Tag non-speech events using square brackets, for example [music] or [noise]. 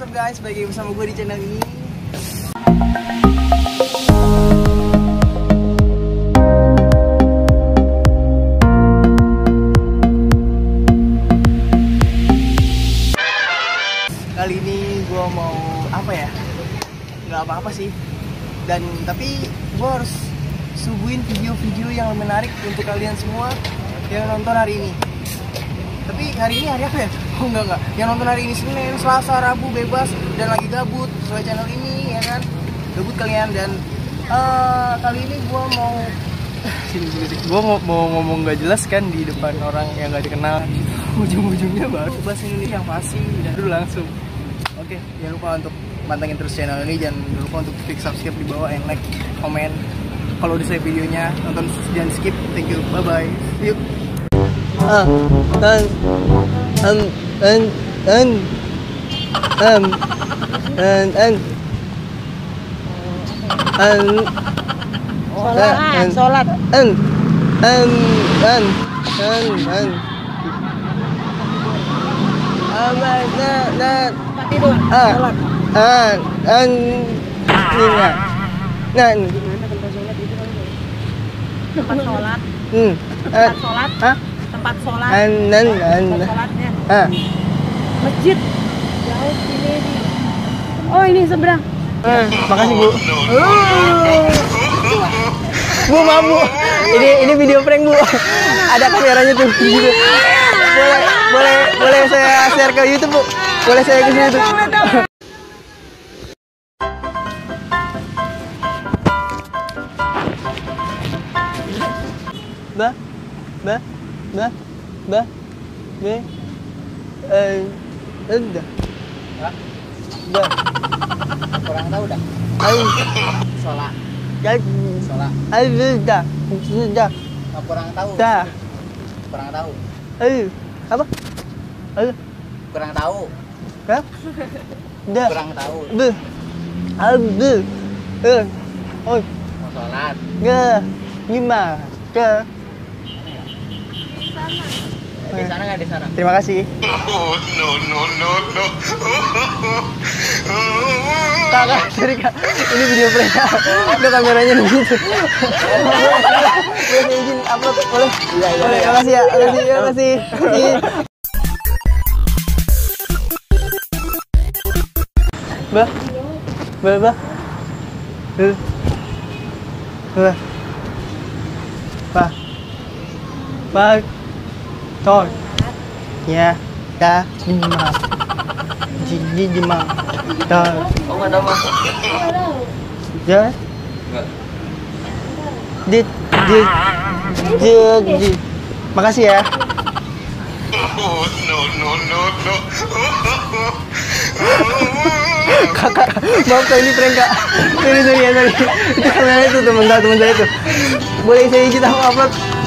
up guys? Lagi bersama gue di channel ini Kali ini gue mau apa ya? Nggak apa-apa sih Dan tapi gue harus suguhin video-video yang menarik untuk kalian semua yang nonton hari ini tapi hari ini hari apa ya? [laughs] Oh enggak enggak. Yang nonton hari ini Senin, Selasa, Rabu bebas dan lagi gabut sesuai channel ini ya kan. Gabut kalian dan eh, kali ini gua mau [laughs] sini. Gua mau, ngomong gak jelas kan di depan orang yang gak dikenal. [laughs] Ujung-ujungnya baru bahasa Indonesia yang pasti dan dulu langsung. Oke, jangan lupa untuk mantengin terus channel ini jangan lupa untuk klik subscribe di bawah and like, komen. Kalau udah selesai videonya, nonton jangan skip. Thank you. Bye bye. Yuk. Ah, dan um and and um and and and Sholat, sholat. and and and and and um na na Tidur, ah sholat. ah and ini na nan Tempat sholat, hmm tempat sholat, ah tempat sholat, and tempat sholatnya. ah Masjid. Jauh sini. Oh ini seberang. Eh, makasih bu. Bu maaf bu. Ini ini video prank bu. Ada kameranya tuh. Boleh boleh boleh saya share ke YouTube bu. Boleh saya ke YouTube. Ba, ba, ba, ba, be, eh, udah, ba, kurang tahu dah? Ayo, sholat jadi, sholat ayo sudah, sudah, kurang tahu? Dah, kurang tahu. Ayo, apa, ayo, kurang tahu. Ya, dah, kurang tahu. Be, ayo, eh, oh, sholat ke, gimana, ke, di sana nggak di sana terima kasih. Kak, kak, sorry kak, ini video prank kak. Udah kameranya di situ. Boleh izin upload, boleh? Iya, iya. Boleh, makasih ya, makasih, ya, makasih. Bah, bah, bah. Eh. Bah. Bah. Bah. Thôi. Ya, dah, lima. Jadi lima. Dah. oh nggak tahu mas Ya. Dit, dit, dit, dit. Makasih ya. Kakak, maaf kak ini prank kak. Sorry sorry ya sorry. Itu kamera itu teman saya teman saya itu. Boleh saya izin aku upload?